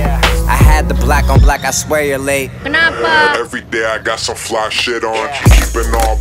I had the black on black, I swear you're late. Kenapa? Uh, Every day I got some fly shit on. Keeping on.